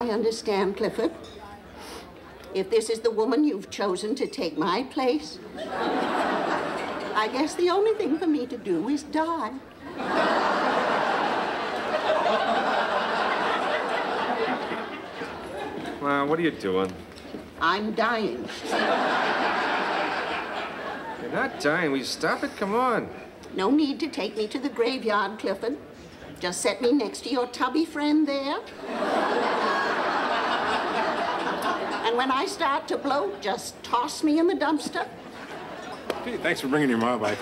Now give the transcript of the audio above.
I understand, Clifford. If this is the woman you've chosen to take my place, I guess the only thing for me to do is die. Well, what are you doing? I'm dying. You're not dying. Will you stop it? Come on. No need to take me to the graveyard, Clifford. Just set me next to your tubby friend there. When I start to blow, just toss me in the dumpster. Gee, thanks for bringing your mom by.